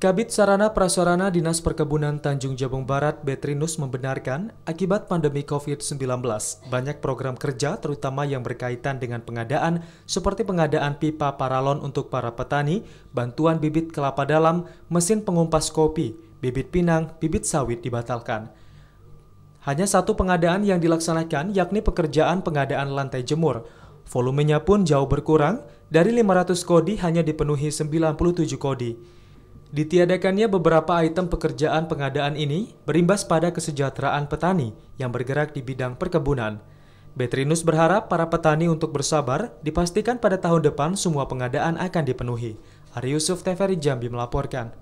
Kabit Sarana Prasarana Dinas Perkebunan Tanjung Jabung Barat Betrinus membenarkan akibat pandemi COVID-19 banyak program kerja terutama yang berkaitan dengan pengadaan seperti pengadaan pipa paralon untuk para petani, bantuan bibit kelapa dalam, mesin pengumpas kopi, bibit pinang, bibit sawit dibatalkan. Hanya satu pengadaan yang dilaksanakan yakni pekerjaan pengadaan lantai jemur. Volumenya pun jauh berkurang, dari 500 kodi hanya dipenuhi 97 kodi. Ditiadakannya beberapa item pekerjaan pengadaan ini berimbas pada kesejahteraan petani yang bergerak di bidang perkebunan. Betrinus berharap para petani untuk bersabar, dipastikan pada tahun depan semua pengadaan akan dipenuhi. Ari Yusuf TVRI Jambi melaporkan.